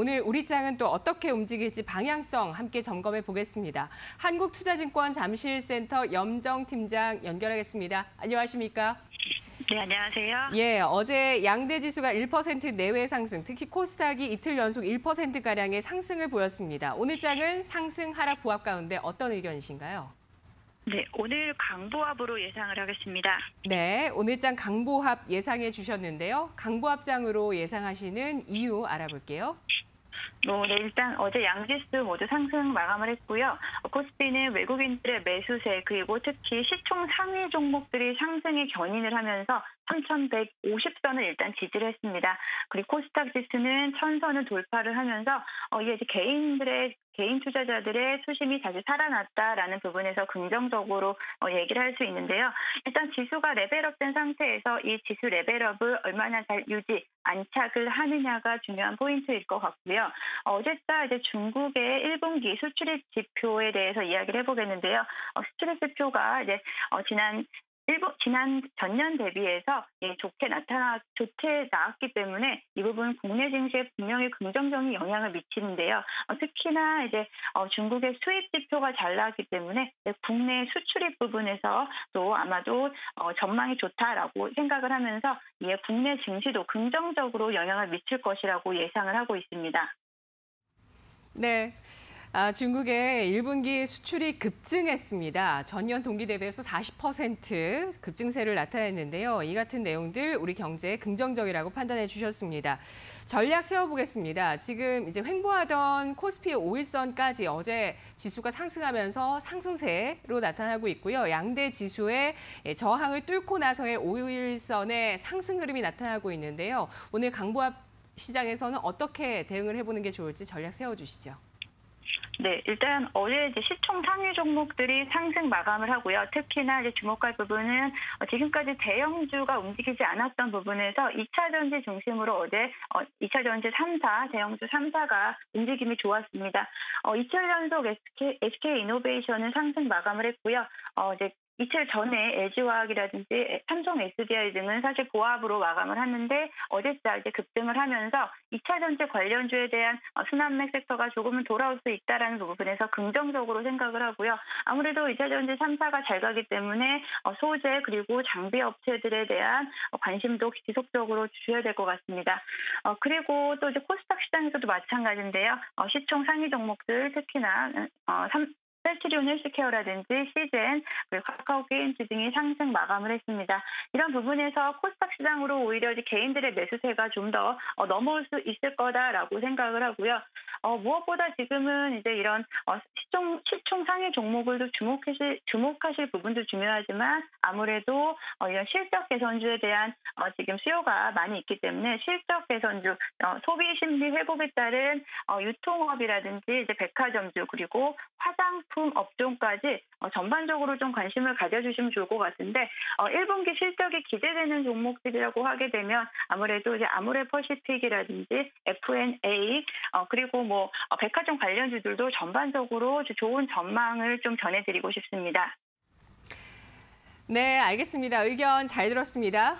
오늘 우리 장은 또 어떻게 움직일지 방향성 함께 점검해 보겠습니다. 한국투자증권 잠실센터 염정 팀장 연결하겠습니다. 안녕하십니까? 네, 안녕하세요. 예, 어제 양대 지수가 1% 내외 상승, 특히 코스닥이 이틀 연속 1%가량의 상승을 보였습니다. 오늘 장은 상승 하락 보합 가운데 어떤 의견이신가요? 네, 오늘 강보합으로 예상을 하겠습니다. 네, 오늘 장 강보합 예상해 주셨는데요. 강보합장으로 예상하시는 이유 알아볼게요. 뭐, 네, 일단 어제 양지수 모두 상승 마감을 했고요. 코스피는 외국인들의 매수세 그리고 특히 시총 상위 종목들이 상승에 견인을 하면서 3,150선을 일단 지지를 했습니다. 그리고 코스닥 지수는 1,000선을 돌파를 하면서 어, 이게 개인들의 개인 투자자들의 수심이 다시 살아났다라는 부분에서 긍정적으로 어, 얘기를 할 수 있는데요. 일단 지수가 레벨업된 상태에서 이 지수 레벨업을 얼마나 잘 유지, 안착을 하느냐가 중요한 포인트일 것 같고요. 어제자 이제 중국의 1분기 수출입 지표에 대해서 이야기를 해보겠는데요. 어, 수출입 지표가 이제 어, 지난 일본 지난 전년 대비해서 예, 좋게 나타나 좋게 나왔기 때문에 이 부분 국내 증시에 분명히 긍정적인 영향을 미치는데요. 어, 특히나 이제 어, 중국의 수입 지표가 잘 나왔기 때문에 네, 국내 수출입 부분에서 또 아마도 어, 전망이 좋다라고 생각을 하면서 예, 국내 증시도 긍정적으로 영향을 미칠 것이라고 예상을 하고 있습니다. 네. 아, 중국의 1분기 수출이 급증했습니다. 전년 동기 대비해서 40% 급증세를 나타냈는데요. 이 같은 내용들 우리 경제에 긍정적이라고 판단해 주셨습니다. 전략 세워보겠습니다. 지금 이제 횡보하던 코스피 5일선까지 어제 지수가 상승하면서 상승세로 나타나고 있고요. 양대 지수의 저항을 뚫고 나서의 5일선의 상승 흐름이 나타나고 있는데요. 오늘 강보합 시장에서는 어떻게 대응을 해보는 게 좋을지 전략 세워주시죠. 네, 일단 어제 이제 시총 상위 종목들이 상승 마감을 하고요. 특히나 이제 주목할 부분은 어, 지금까지 대형주가 움직이지 않았던 부분에서 2차 전지 중심으로 어제 2차 어, 전지 3사, 대형주 3사가 움직임이 좋았습니다. 어, 이틀 연속 SK, SK 이노베이션은 상승 마감을 했고요. 어, 이제 이틀 전에 LG화학이라든지 삼성 SDI 등은 사실 보합으로 마감을 하는데 어제자 이제 급등을 하면서 2차 전지 관련주에 대한 어, 순환맥 섹터가 조금은 돌아올 수 있다라는 부분에서 긍정적으로 생각을 하고요. 아무래도 2차 전지 3사가 잘 가기 때문에 어, 소재 그리고 장비 업체들에 대한 어, 관심도 지속적으로 주셔야 될 것 같습니다. 그리고 또 이제 코스닥 시장에서도 마찬가지인데요. 시총 상위 종목들 특히나 셀트리온 헬스케어라든지 씨젠, 그리고 카카오 게임즈 등이 상승 마감을 했습니다. 이런 부분에서 코스닥 시장으로 오히려 개인들의 매수세가 좀더 어, 넘어올 수 있을 거다라고 생각을 하고요. 어, 무엇보다 지금은 이제 이런 어, 시총, 시총 상위 종목을도 주목하실, 주목하실 부분도 중요하지만 아무래도 어, 이런 실적 개선주에 대한 어, 지금 수요가 많이 있기 때문에 실적 개선주, 어, 소비 심리 회복에 따른 어, 유통업이라든지 이제 백화점주 그리고 화장품 업종까지 어, 전반적으로 좀 관심을 가져주시면 좋을 것 같은데 어, 1분기 실적이 기대되는 종목들이라고 하게 되면 아무래도 이제 아무레 퍼시픽이라든지 F&A 어, 그리고 뭐 어, 백화점 관련주들도 전반적으로 좋은 전망을 좀 전해드리고 싶습니다. 네, 알겠습니다. 의견 잘 들었습니다.